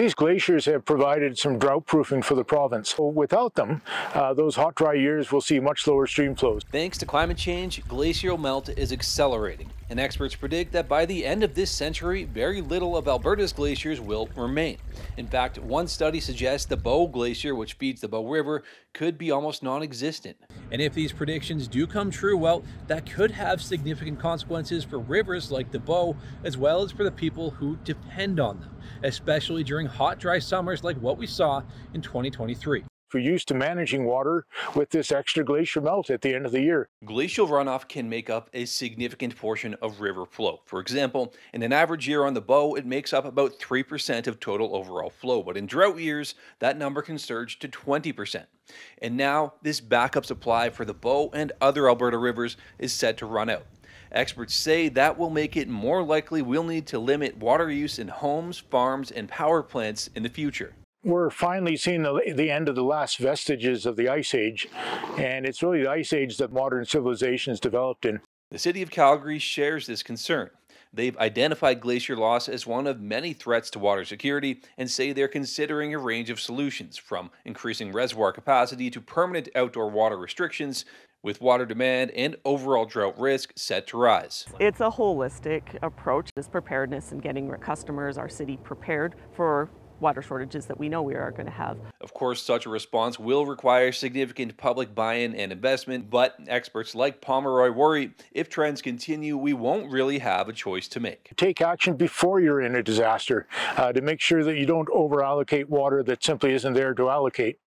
these glaciers have provided some drought proofing for the province. So without them, uh, those hot, dry years will see much lower stream flows. Thanks to climate change, glacial melt is accelerating, and experts predict that by the end of this century, very little of Alberta's glaciers will remain. In fact, one study suggests the Bow Glacier, which feeds the Bow River, could be almost non existent. And if these predictions do come true, well, that could have significant consequences for rivers like the Bow, as well as for the people who depend on them, especially during hot, dry summers like what we saw in 2023 we're used to managing water with this extra glacier melt at the end of the year. Glacial runoff can make up a significant portion of river flow. For example, in an average year on the Bow, it makes up about 3% of total overall flow, but in drought years, that number can surge to 20%. And now, this backup supply for the Bow and other Alberta rivers is set to run out. Experts say that will make it more likely we'll need to limit water use in homes, farms, and power plants in the future we're finally seeing the, the end of the last vestiges of the Ice Age, and it's really the Ice Age that modern civilization civilizations developed in. The city of Calgary shares this concern. They've identified glacier loss as one of many threats to water security and say they're considering a range of solutions, from increasing reservoir capacity to permanent outdoor water restrictions, with water demand and overall drought risk set to rise. It's a holistic approach, this preparedness and getting customers, our city prepared for water shortages that we know we are going to have. Of course, such a response will require significant public buy-in and investment, but experts like Pomeroy worry if trends continue, we won't really have a choice to make. Take action before you're in a disaster uh, to make sure that you don't over allocate water that simply isn't there to allocate.